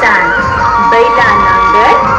सान बैला नांगर